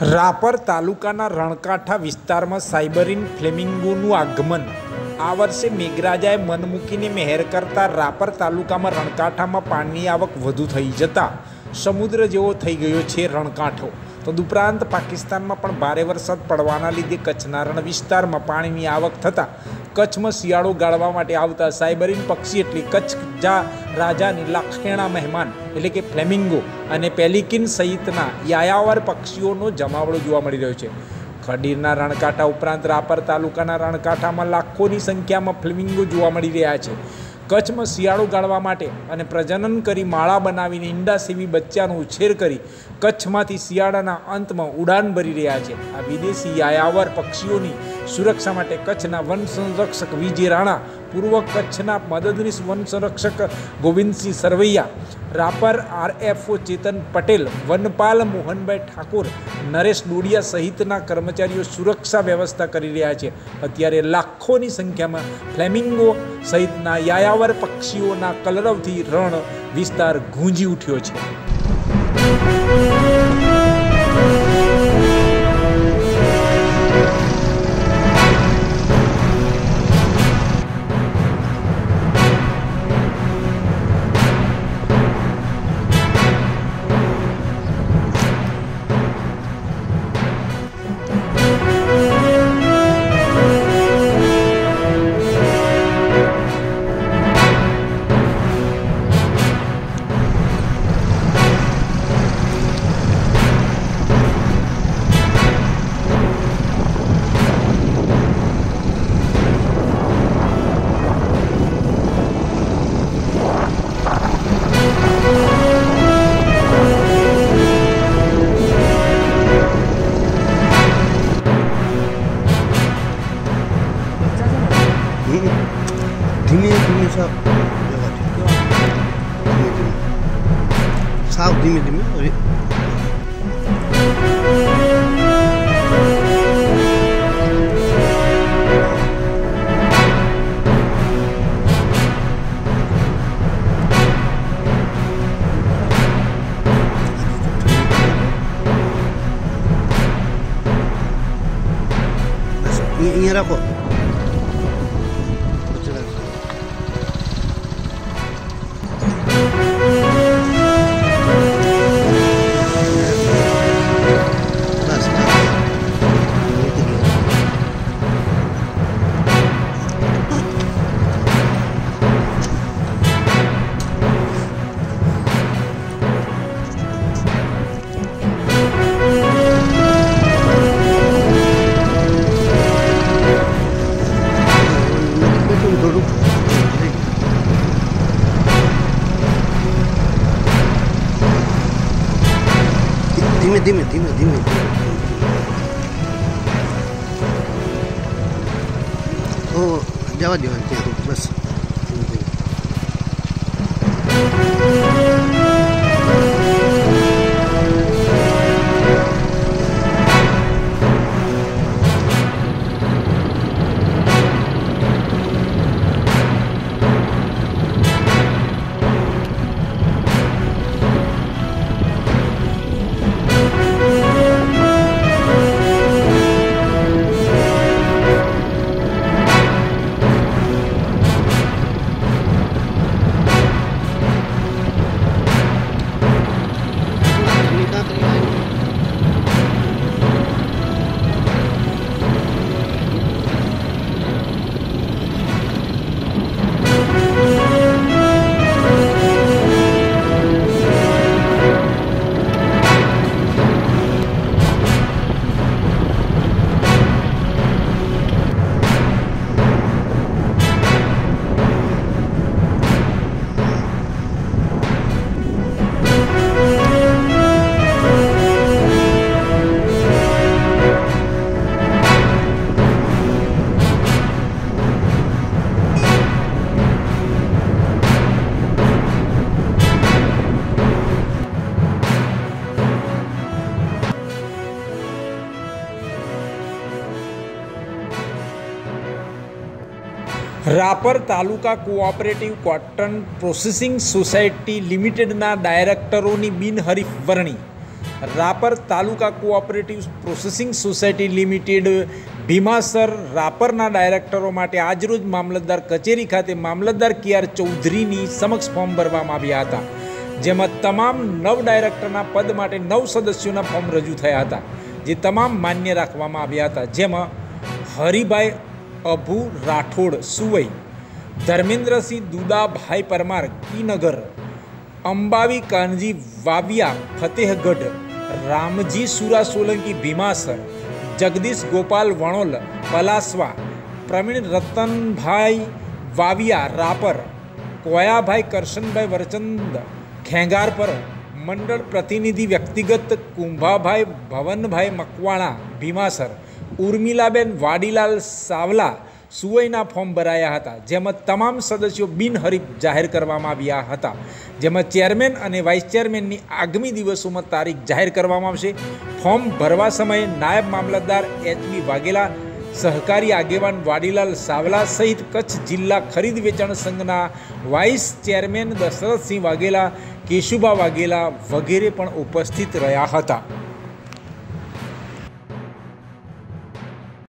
રાપર તાલુકાના રણકાંઠા વિસ્તારમાં સાયબરીન ફ્લેમિંગોનું આગમન. આ વર્ષે મેઘરાજાએ મન મૂકીને મહેર કરતા રાપર તાલુકામાં રણકાંઠામાં પાણીની આવક વધુ થઈ જતા સમુદ્ર જેવો થઈ ગયો છે રણકાંઠો. તદુપરાંત પાકિસ્તાનમાં પણ ભારે વરસાદ પડવાના લીધે કચ્છના રણ વિસ્તારમાં પાણીની આવક થતાં કચ્છમાં શિયાળો ગાળવા માટે આવતા સાયબરીન પક્ષી એટલે કચ્છ જા રાજાની લાખેણા મહેમાન, એટલે કે ફ્લેમિંગો અને પેલિકિન સહિતના યાયાવર પક્ષીઓનો જમાવડો જોવા મળી રહ્યો છે. ખડીરના રણકાંઠા ઉપરાંત રાપર તાલુકાના રણકાંઠામાં લાખોની સંખ્યામાં ફ્લેમિંગો જોવા મળી રહ્યા છે. કચ્છમાં શિયાળો ગાળવા માટે અને પ્રજનન કરી માળા બનાવીને ઈંડા સેવી બચ્ચાનો ઉછેર કરી કચ્છમાંથી શિયાળાના અંતમાં ઉડાન ભરી રહ્યા છે. આ વિદેશી યાયાવર પક્ષીઓની સુરક્ષા માટે કચ્છના વન સંરક્ષક વિજય રાણા પૂર્વ કચ્છના મદદનીશ વન સંરક્ષક ગોવિંદસિંહ સરવૈયા, રાપર આરએફઓ ચેતન પટેલ, વનપાલ મોહનભાઈ ઠાકોર, નરેશ ડોડિયા સહિતના કર્મચારીઓ સુરક્ષા વ્યવસ્થા કરી રહ્યા છે. અત્યારે લાખોની સંખ્યામાં ફ્લેમિંગો સહિતના યાયાવર પક્ષીઓના કલરવથી રણ વિસ્તાર ગુંજી ઉઠ્યો છે. mesela diyorlar. Sağ değil mi değil mi? Öyle. Ini aku. ધીમે ધીમે ધીમે ધીમે ઓ જવા દેવા ત્યાં બસ Rapar તાલુકા કોઓપરેટિવ કોટન પ્રોસેસિંગ સોસાયટી લિમિટેડના ડાયરેક્ટરોની બિનહરીફ વરણી. રાપર તાલુકા cooperative processing society limited Bhimasar રાપરના ડાયરેક્ટરો માટે આજરોજ મામલતદાર કચેરી ખાતે મામલતદાર કે આર ચૌધરીની સમક્ષ ફોર્મ ભરવામાં આવ્યા હતા, જેમાં તમામ નવ ડાયરેક્ટરના પદ માટે નવ સદસ્યોના ફોર્મ રજૂ થયા હતા, જે તમામ માન્ય રાખવામાં આવ્યા હતા. જેમાં હરિભાઈ અભુ રાઠોડ સુવઈ, ધર્મેન્દ્રસિંહ દુદાભાઈ પરમાર કીનગર, અંબાવી કાનજી વાવિયા ફતેહગઢ, રામજી સુરા સોલંકી ભીમાસર, જગદીશ ગોપાલ વણોલ પલાસવા, પ્રવીણ રતનભાઈ વાવિયા રાપર, કોયાભાઈ કરશનભાઈ વરચંદ ખેંગાર પર મંડળ પ્રતિનિધિ વ્યક્તિગત કુંભાભાઈ ભવનભાઈ મકવાણા ભીમાસર ઉર્મિલાબેન વાડીલાલ સાવલા સુવઈના ફોર્મ ભરાયા હતા, જેમાં તમામ સદસ્યો બિનહરીફ જાહેર કરવામાં આવ્યા હતા. જેમાં ચેરમેન અને વાઇસ ચેરમેનની આગામી દિવસોમાં તારીખ જાહેર કરવામાં આવશે. ફોર્મ ભરવા સમયે નાયબ મામલતદાર એચબી વાઘેલા, સહકારી આગેવાન વાડીલાલ સાવલા સહિત કચ્છ જિલ્લા ખરીદ વેચાણ સંઘના વાઇસ ચેરમેન દશરથસિંહ વાઘેલા, કેશુભા વાઘેલા વગેરે પણ ઉપસ્થિત રહ્યા હતા.